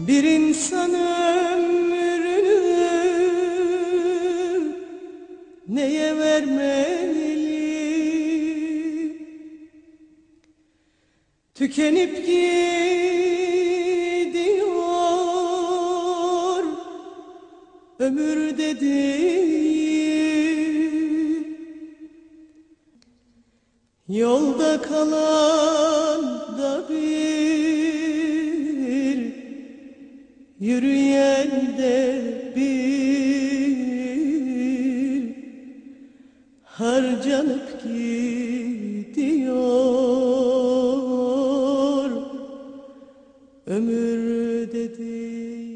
Bir insan ömrünü neye vermeli? Tükenip gidiyor ömür dediğin Yolda kalan da bir Yürüyen de bir Harcanıp gidiyor. Ömür dediğin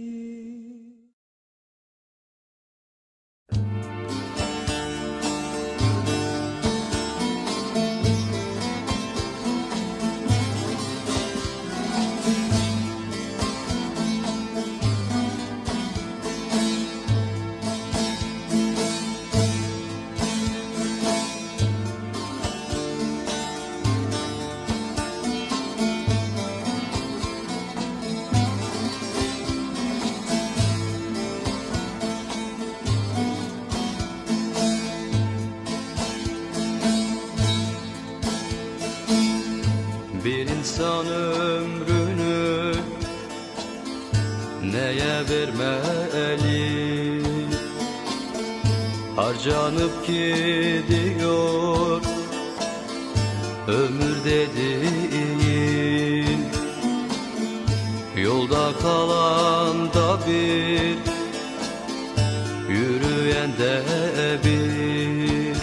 insan ömrünü neye vermeli? Harcanıp gidiyor ömür dediğin. Yolda kalan da bir Yürüyen de bir.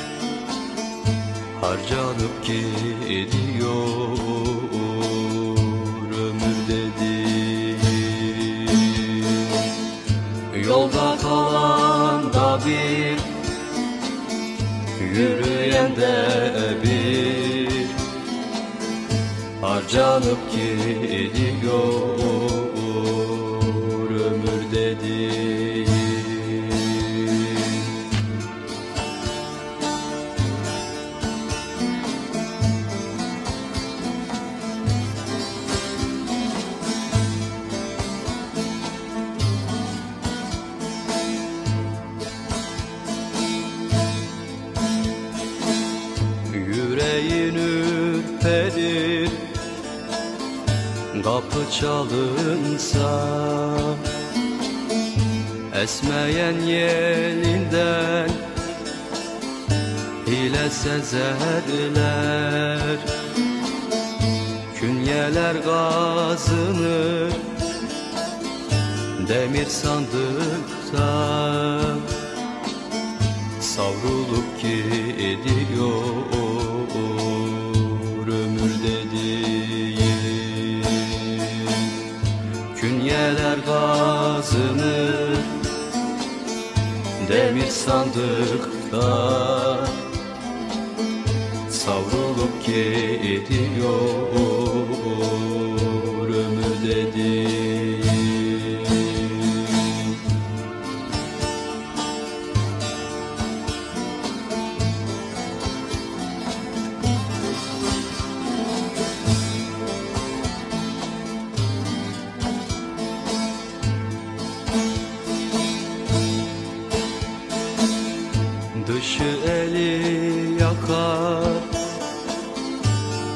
Harcanıp gidiyor kalan da bir Yürüyen de bir. Harcanıp gidiyor Yüreğin ürperir. Kapı çalınsa Esmeyen yelinden Hile sezerler. Künyeler gazınır Demir sandıkta. Savrulup gidiyor ömür dediğin Künyeler gazınır demir sandıkta Savrulup gidiyor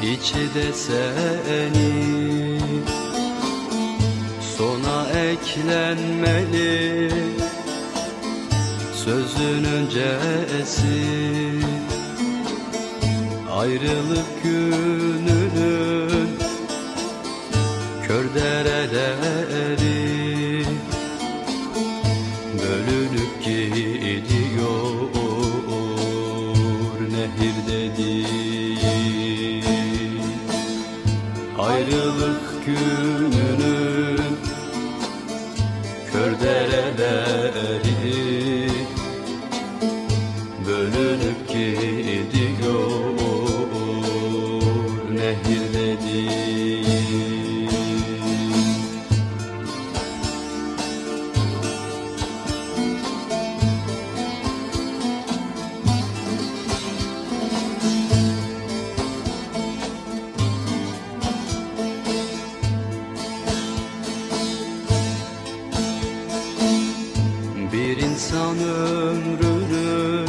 içi de seni. Sona eklenmeli. Sözün öncesi. Ayrılık gününün Kör dereleri. Bölünüp gidiyor Bir insan ömrünü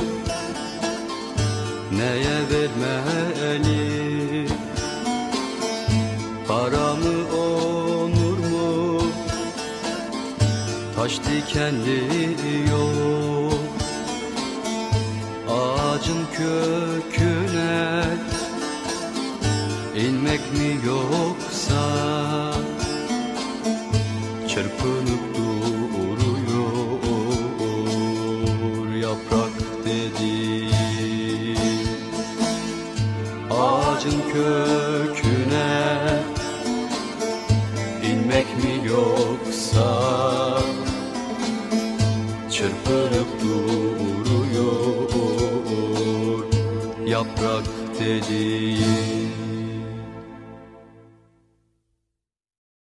neye vermez? Taş dikenli yol. Ağacın köküne inmek mi yoksa? Çırpınıp duruyor yaprak dediğin. Ağacın köküne Çırpınıp duruyor. Yaprak dediğin